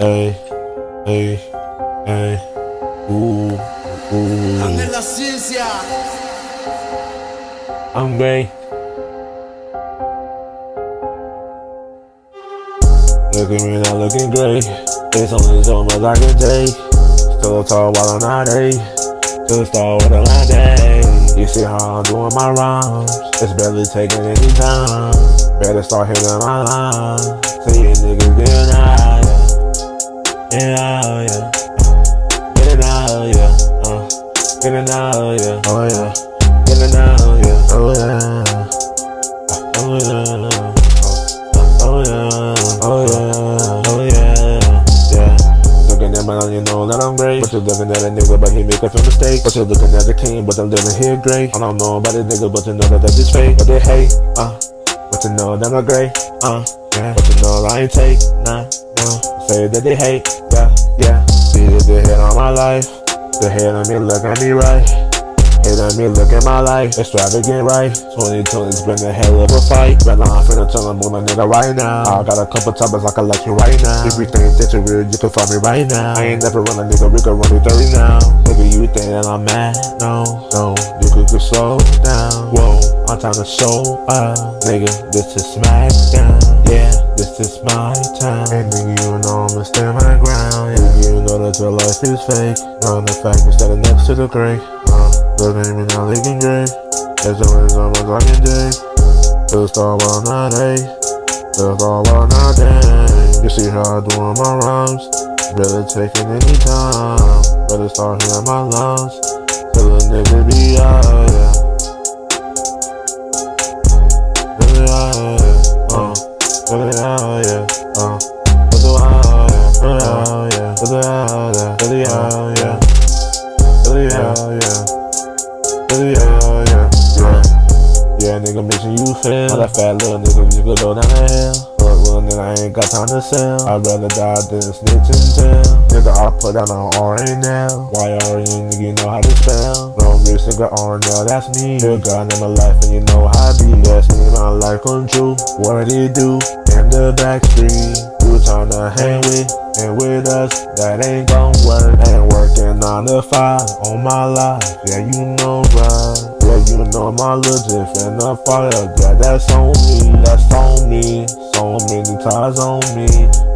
Hey, hey, hey. Ooh, ooh. Ángel la ciencia. I'm great. Look at me now looking great. It's only so much I can take. Still tall while I'm not a. Still start with a line day. You see how I'm doing my rhymes. It's barely taking any time. Better start hitting my line. See you niggas getting out, yeah. Get out, yeah. Get it out, yeah. Uh. Get it out, yeah. Oh, yeah. Get it out, yeah. Oh, yeah. Oh, yeah. You know that I'm great. But you're looking at a nigga, but he make a mistakes. But you're looking at the king, but I'm living here great. I don't know about a nigga, but you know that just fake. But they hate, uh. But you know that I'm great, uh. Yeah. But you know I ain't take, nah, no. Say that they hate, yeah, yeah. See that they hate on my life. They hate on me, look at me right. On me, look at my life. Extravagant, right? 2020's been a hell of a fight. But now I'm finna tell them I'm a nigga right now. I got a couple topics I can let you right now. If you think that you're real, you can find me right now. I ain't never run a nigga, we can run me 30 now. Nigga, you think that I'm mad? No, no, you could get slow down. Whoa, I'm trying to show up. Nigga, this is SmackDown. Yeah, this is my time. And nigga, you know I'ma stand my ground. Yeah, you know that your life is fake. Knowing the fact you standing next to the grave. Uh, looking at me now looking great. As always, I'm a talking day. Just all while not a. Just all while not day. You see how I do on my rhymes. Really taking any time. Better start hearing my lungs. Till a nigga be out, yeah. Really out, yeah. Uh, really out, yeah. Uh, really out, yeah. Really out, yeah. Really yeah. Out, yeah. Yeah, nigga, making you fail. All that fat little nigga, you could go down the hill. Fuck little nigga, I ain't got time to sell. I'd rather die than snitch and tell. Nigga, I put down on R A now. Why are you nigga, you know how to spell? No risk, nigga, R now, that's me. Good God in my life, and you know how I be. That's me, my life come true. What did it do? In the back street. You tryna hang with and with us, that ain't gon' work. Ain't working nine to five on my life. Yeah, you know, right? You know my legit finna fire. Yeah, that's on me, that's on me. So many times on me.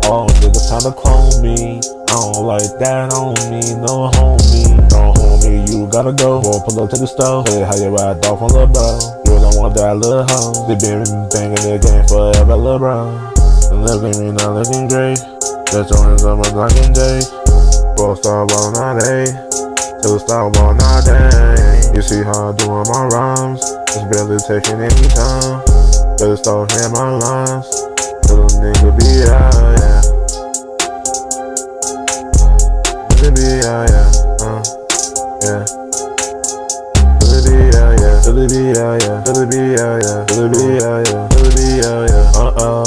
Oh, niggas trying to clone me. I don't like that on me, no homie. No homie, you gotta go. Or pull up to the stove. Hey, how you ride off on the bro? You don't want that little hoe. They been banging the game forever, little bro. And at me not looking great. That's only on my blocking day. Four star ball not a. Two star ball not day. You see how I do on my rhymes. It's barely taking any time. Better start hearing my lines. A nigga be out, yeah. Be out, yeah. Uh, yeah. It out, yeah. It yeah. It out, yeah. It be out, yeah. It be out, yeah. Uh